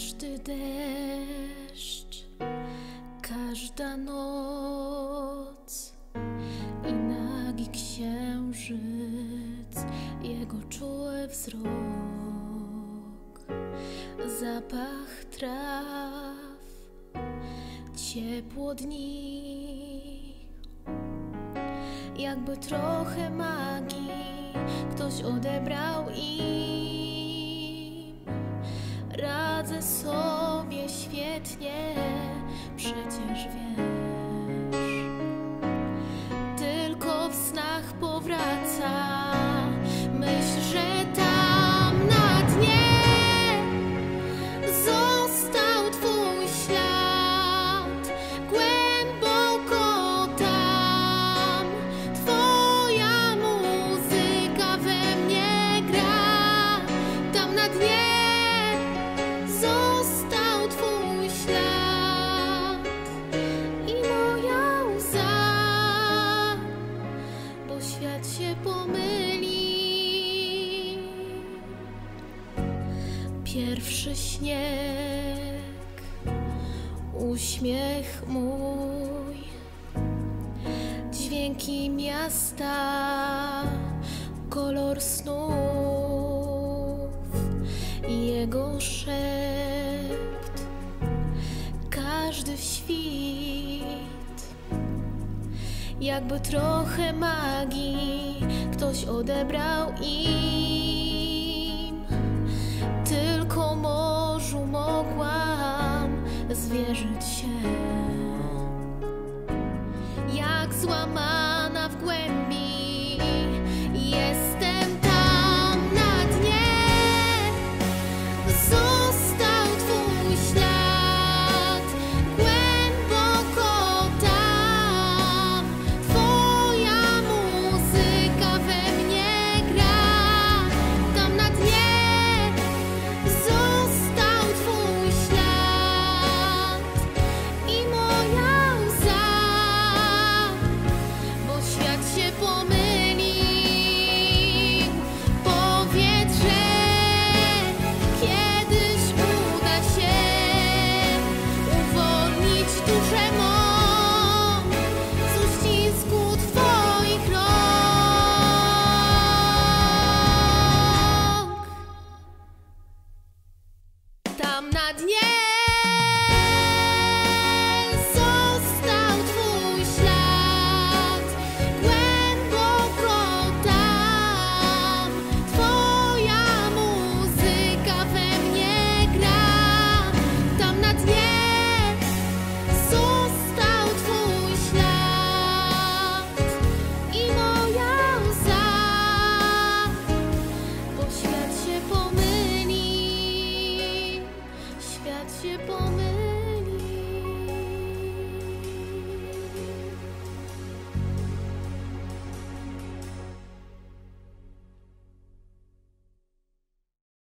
Każdy deszcz, każda noc i nagi księżyc, jego czuły wzrok, zapach traw, ciepło dni, jakby trochę magii ktoś odebrał im. Sobie świetnie, świat się pomyli. Pierwszy śnieg, uśmiech mój, dźwięki miasta, kolor snów i jego szept, każdy świt, jakby trochę magii ktoś odebrał im. Tylko morzu mogłam zwierzyć się, jak złamana w głębi. 些不。